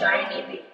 shiny